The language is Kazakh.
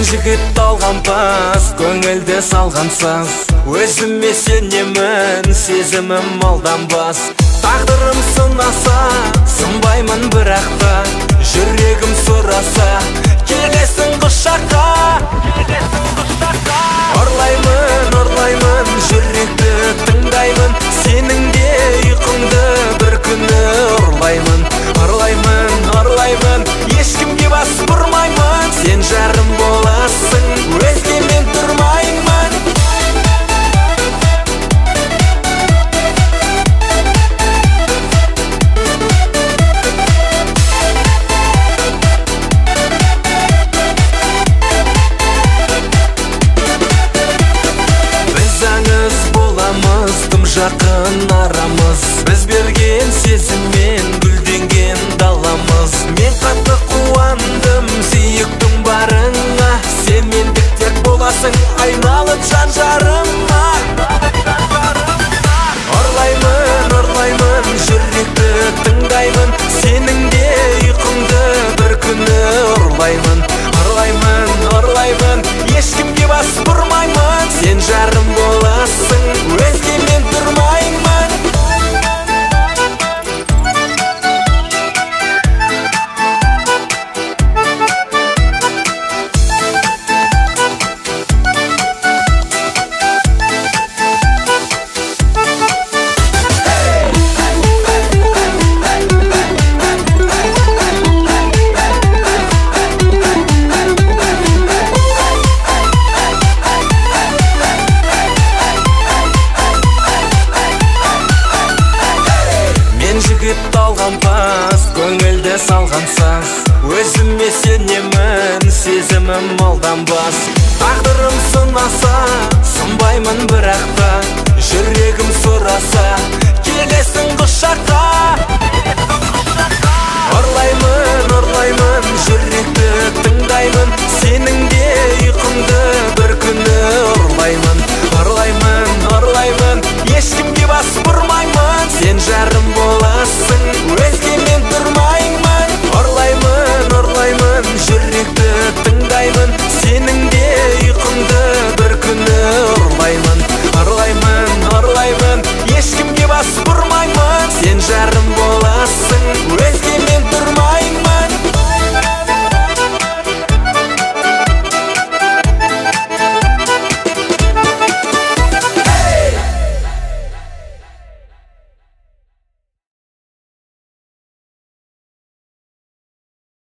сен жігіт талғампаз көңілді салғансыз өзіме сенемін сезімім алданбас тағдырым сынаса сынбаймын бірақ та жүрегім жақын арамыз. Біз берген сезіммен гүлденген даламыз. Мен қатты қуандым сүйіктім барыңа. Сен мендік тек боласың айналып жан жарыма ұрлаймын ұрлаймын жүректі тыңдаймын. Сенің де ұйқыңды бір күні ұрлаймын. Ұрлаймын ұрлаймын ешкімге бас бұрмаймын. Сен жарым боласың мен жігіт талғампаз көңілді салғансыз өзіме сенемін сезімім алданбас тағдырым сынаса сынбаймын бірақ та жүрегім сұраса